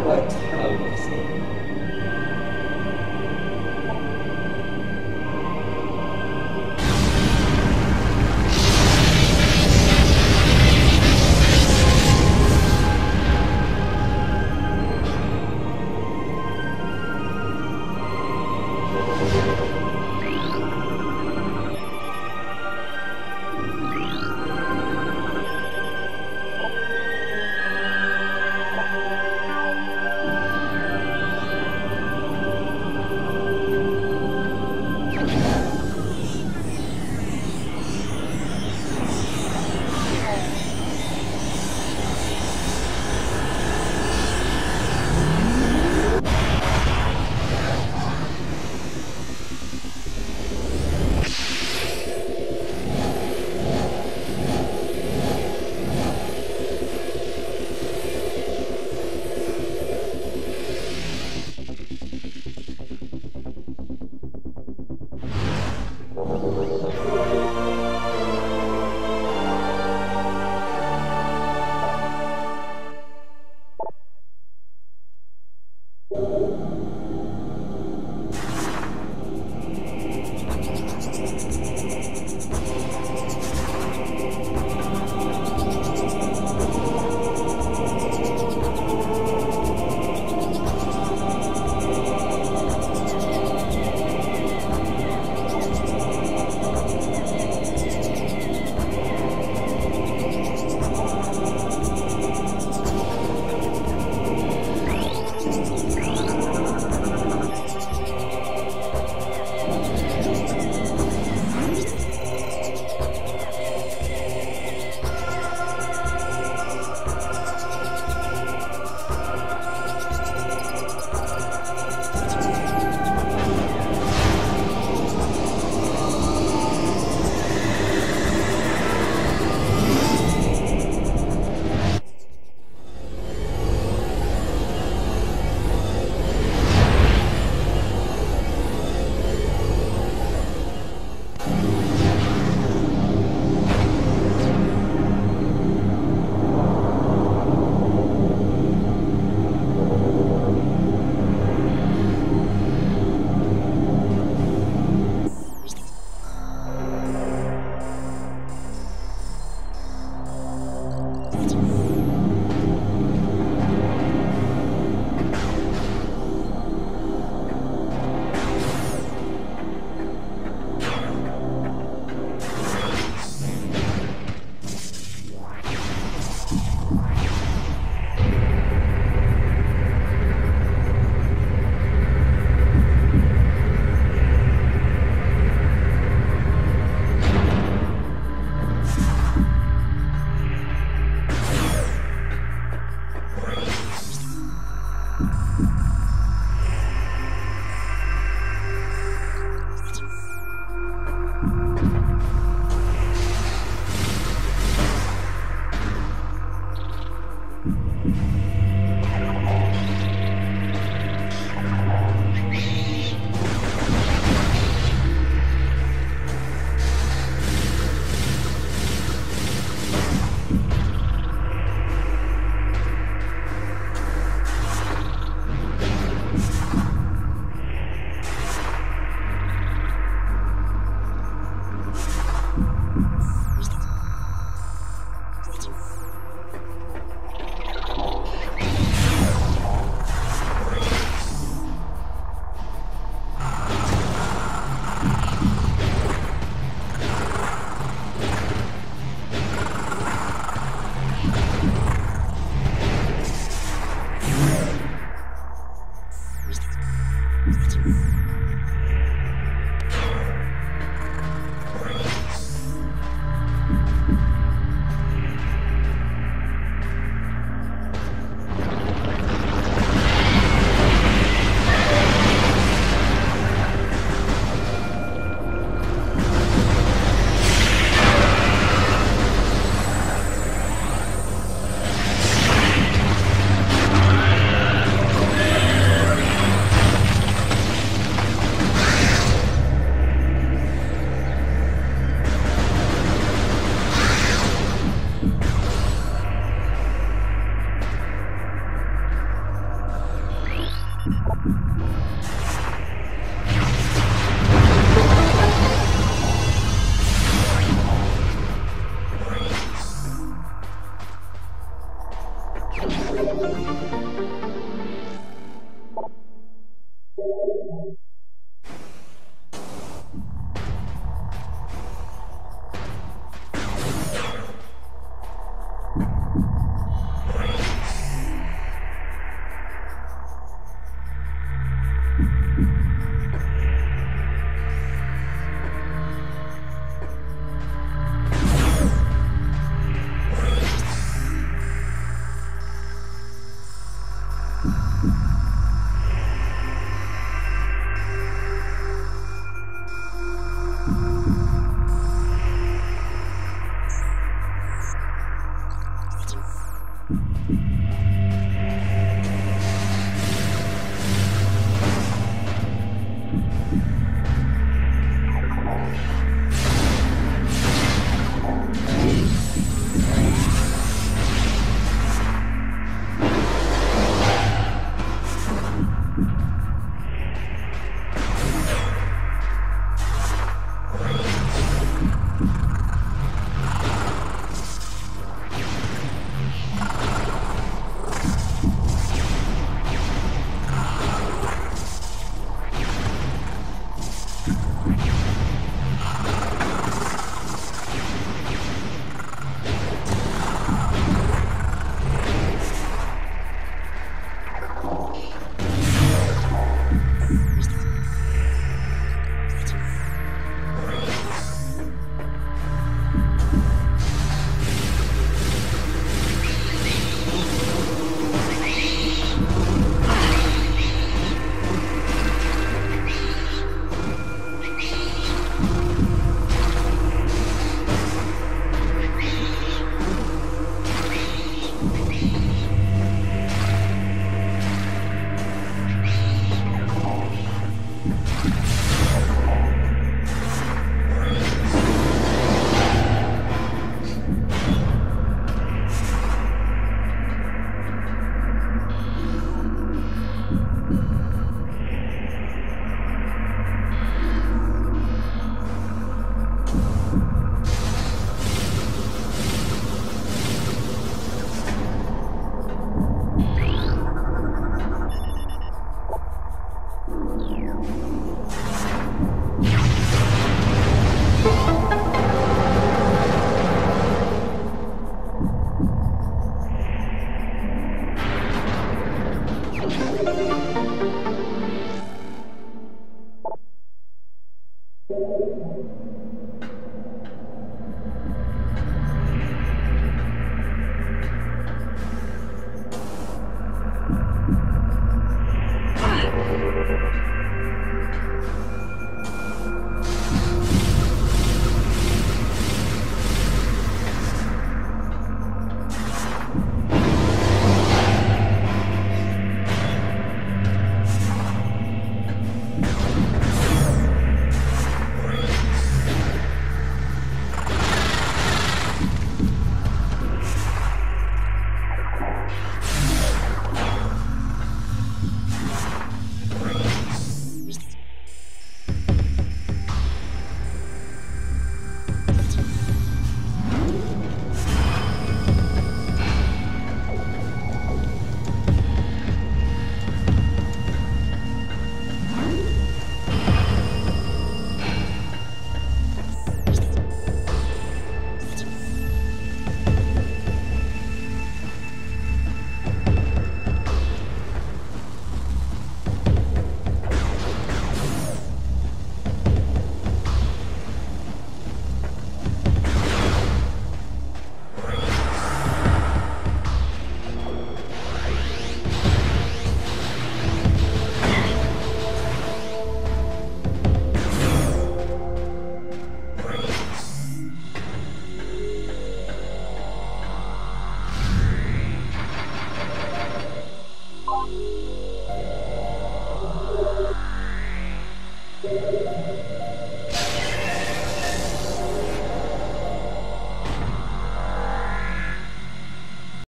what Tony was saying.